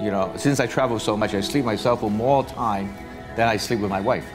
you know, since I travel so much, I sleep myself for more time than I sleep with my wife.